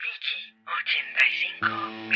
Wiki 85B.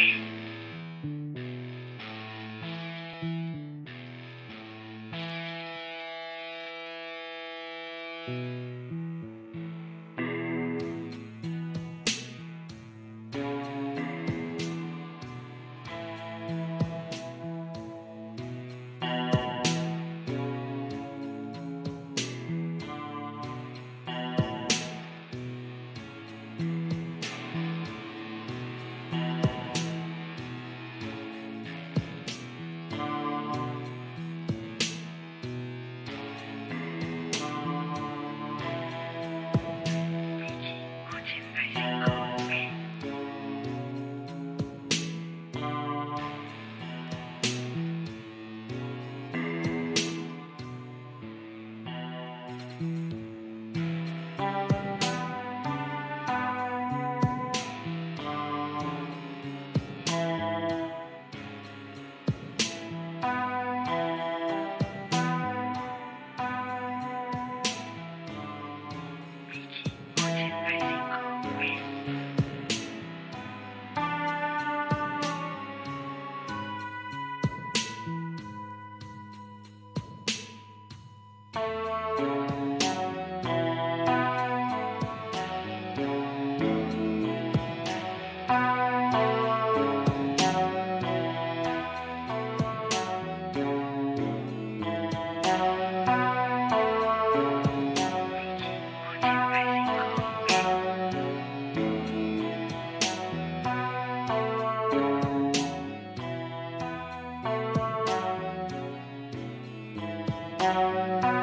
Música